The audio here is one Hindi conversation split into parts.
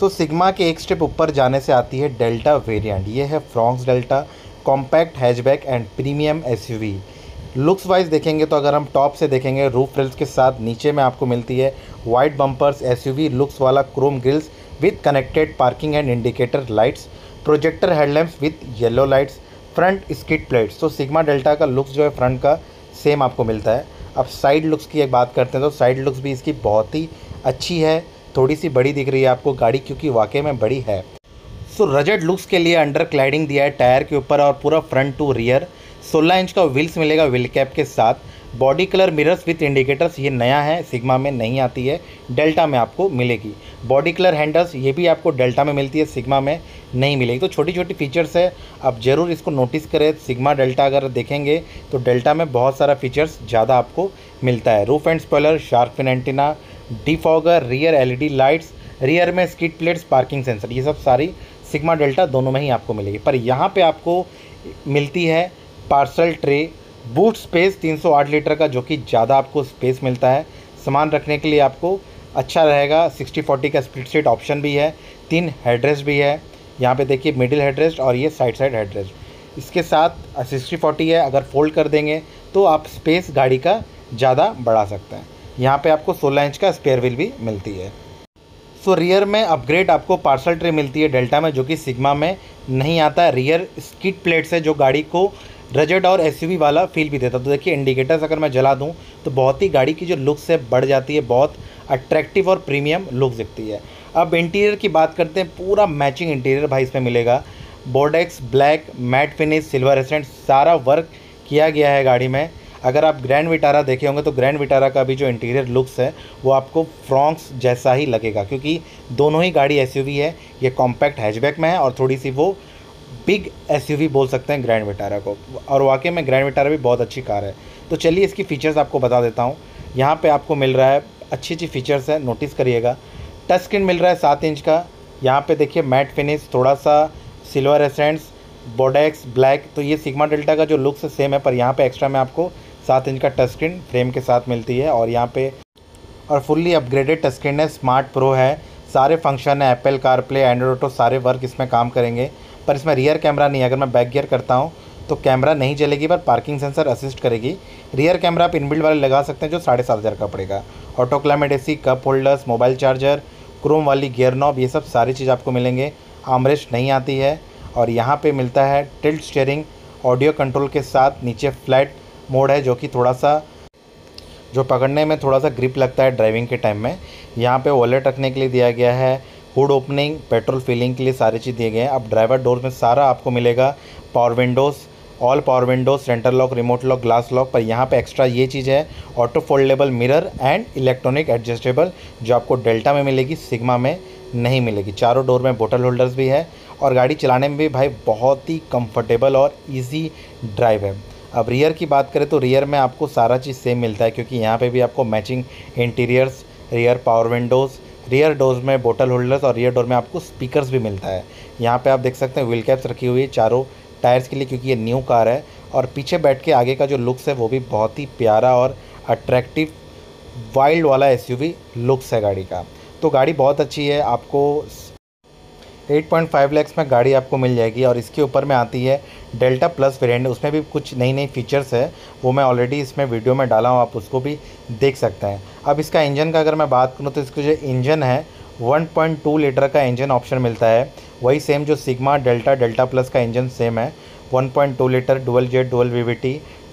सो so, सिग्मा के एक स्टेप ऊपर जाने से आती है डेल्टा वेरिएंट ये है Fronx Delta compact hatchback and premium SUV looks wise देखेंगे तो अगर हम टॉप से देखेंगे रूफ रेल्स के साथ नीचे में आपको मिलती है वाइट बम्पर्स एसयूवी लुक्स वाला chrome grilles with connected parking and indicator lights projector headlamps with yellow lights front skirt plates तो सिग्मा डेल्टा का लुक्स जो है फ्रंट का सेम आपको मिलता है. अब साइड लुक्स की एक बात करते हैं तो साइड लुक्स भी इसकी बहुत ही अच्छी है. थोड़ी सी बड़ी दिख रही है आपको गाड़ी क्योंकि वाकई में बड़ी है। सो रजट लुक्स के लिए अंडर क्लाइडिंग दिया है टायर के ऊपर और पूरा फ्रंट टू रियर 16 इंच का व्हील्स मिलेगा व्हील कैप के साथ। Body colour mirrors with indicators ये नया है सिग्मा में नहीं आती है डेल्टा में आपको मिलेगी। बॉडी कलर हैंडल्स ये भी आपको डेल्टा में मिलती है सिग्मा में नहीं मिलेगी। तो छोटी छोटी फीचर्स है, आप ज़रूर इसको नोटिस करें। सिग्मा डेल्टा अगर देखेंगे तो डेल्टा में बहुत सारा फीचर्स ज़्यादा आपको मिलता है। Roof and spoiler shark fin antenna defogger, rear LED lights, rear में स्किट प्लेट्स, पार्किंग सेंसर, ये सब सारी सिग्मा डेल्टा दोनों में ही आपको मिलेगी। पर यहाँ पे आपको मिलती है parcel tray, boot space 308 litre का, जो कि ज़्यादा आपको स्पेस मिलता है। सामान रखने के लिए आपको अच्छा रहेगा 60 40 का स्प्लिट सीट ऑप्शन भी है, तीन हेडरेस्ट भी है। यहाँ पे देखिए मिडिल हेडरेस्ट और ये साइड साइड हेडरेस्ट। इसके साथ सिक्सटी फोर्टी है, अगर फोल्ड कर देंगे तो आप स्पेस गाड़ी का ज़्यादा बढ़ा सकते हैं। यहाँ पे आपको 16 इंच का स्पेयर व्हील भी मिलती है। सो so, रियर में अपग्रेड आपको पार्सल ट्रे मिलती है डेल्टा में जो कि सिग्मा में नहीं आता। है रियर स्किट प्लेट्स है जो गाड़ी को रजट और एसयूवी वाला फील भी देता तो देखिए इंडिकेटर्स अगर मैं जला दूँ तो बहुत ही गाड़ी की जो लुक्स है बढ़ जाती है। बहुत अट्रैक्टिव और प्रीमियम लुक दिखती है। अब इंटीरियर की बात करते हैं पूरा मैचिंग इंटीरियर भाई इसमें मिलेगा। Bordeaux black matte finish silver accent सारा वर्क किया गया है गाड़ी में। अगर आप ग्रैंड विटारा देखे होंगे तो ग्रैंड विटारा का भी जो इंटीरियर लुक्स है, वो आपको फ्रॉन्क्स जैसा ही लगेगा, क्योंकि दोनों ही गाड़ी एसयूवी है, ये कॉम्पैक्ट हैचबैक में है और थोड़ी सी वो बिग एसयूवी बोल सकते हैं ग्रैंड विटारा को। और वाकई में ग्रैंड विटारा भी बहुत अच्छी कार है। तो चलिए इसकी फ़ीचर्स आपको बता देता हूँ। यहाँ पे आपको मिल रहा है अच्छी अच्छी फ़ीचर्स है नोटिस करिएगा। टच स्क्रीन मिल रहा है सात इंच का। यहाँ पे देखिए मैट फिनिश थोड़ा सा सिल्वर एसेंट्स बोडेक्स ब्लैक तो ये सिग्मा डेल्टा का जो लुक्स सेम है, पर यहाँ पे एक्स्ट्रा में आपको सात इंच का टच स्क्रीन फ्रेम के साथ मिलती है और यहाँ पे और फुल्ली अपग्रेडेड टच स्क्रीन है स्मार्ट प्रो है, सारे फ़ंक्शन है Apple Car Play Android Auto सारे वर्क इसमें काम करेंगे। पर इसमें रियर कैमरा नहीं है, अगर मैं बैक गियर करता हूँ तो कैमरा नहीं चलेगी पर पार्किंग सेंसर असिस्ट करेगी। रियर कैमरा आप इनबिल्ड वाले लगा सकते हैं, जो साढ़े सात हज़ार का पड़ेगा। Auto climate a cup holders mobile charger chrome वाली गियर नॉब ये सब सारी चीज़ आपको मिलेंगे। आमरेस्ट नहीं आती है और यहाँ पे मिलता है टिल्ट स्टेयरिंग ऑडियो कंट्रोल के साथ, नीचे फ्लैट मोड है जो कि थोड़ा सा, जो पकड़ने में थोड़ा सा ग्रिप लगता है ड्राइविंग के टाइम में। यहाँ पे वॉलेट रखने के लिए दिया गया है हुड ओपनिंग पेट्रोल फिलिंग के लिए सारी चीज़ दिए गए हैं। अब ड्राइवर डोर में सारा आपको मिलेगा power windows all power windows centre lock remote lock glass lock पर यहाँ पे एक्स्ट्रा ये चीज़ है auto foldable mirror and electronic adjustable जो आपको डेल्टा में मिलेगी सिग्मा में नहीं मिलेगी। चारों डोर में बोटल होल्डर्स भी है और गाड़ी चलाने में भी भाई बहुत ही कंफर्टेबल और इजी ड्राइव है। अब रियर की बात करें तो रियर में आपको सारा चीज़ सेम मिलता है, क्योंकि यहाँ पे भी आपको matching interiors rear power windows rear doors में बोटल होल्डर्स और रियर डोर में आपको स्पीकर्स भी मिलता है। यहाँ पे आप देख सकते हैं व्हील कैप्स रखी हुई है चारों टायर्स के लिए, क्योंकि ये न्यू कार है और पीछे बैठ के आगे का जो लुक्स है वो भी बहुत ही प्यारा और अट्रैक्टिव वाइल्ड वाला एसयूवी लुक्स है गाड़ी का। तो गाड़ी बहुत अच्छी है, आपको 8.5 लैक्स में गाड़ी आपको मिल जाएगी और इसके ऊपर में आती है डेल्टा प्लस वेरिएंट, उसमें भी कुछ नई नई फीचर्स है, वो मैं ऑलरेडी इसमें वीडियो में डाला हूँ, आप उसको भी देख सकते हैं। अब इसका इंजन का अगर मैं बात करूँ तो इसका जो इंजन है 1.2 लीटर का इंजन ऑप्शन मिलता है। वही सेम जो सिग्मा डेल्टा डेल्टा प्लस का इंजन सेम है 1.2 litre dual jet dual V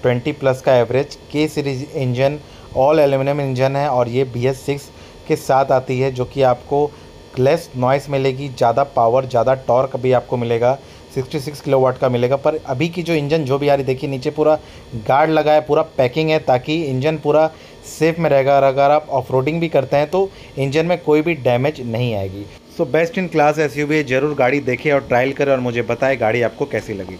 twenty plus का average K series engine all aluminium engine है, और ये बी एस सिक्स के साथ आती है, जो कि आपको लेस नॉइस मिलेगी, ज़्यादा पावर ज़्यादा टॉर्क भी आपको मिलेगा। 66 किलोवाट का मिलेगा, पर अभी की जो इंजन जो भी आ रही, देखिए नीचे पूरा गार्ड लगा है, पूरा पैकिंग है, ताकि इंजन पूरा सेफ़ में रहेगा, और अगर आप ऑफ़ भी करते हैं तो इंजन में कोई भी डैमेज नहीं आएगी। So best in class SUV है, ज़रूर गाड़ी देखें और ट्रायल करें, और मुझे बताएँ गाड़ी आपको कैसी लगी।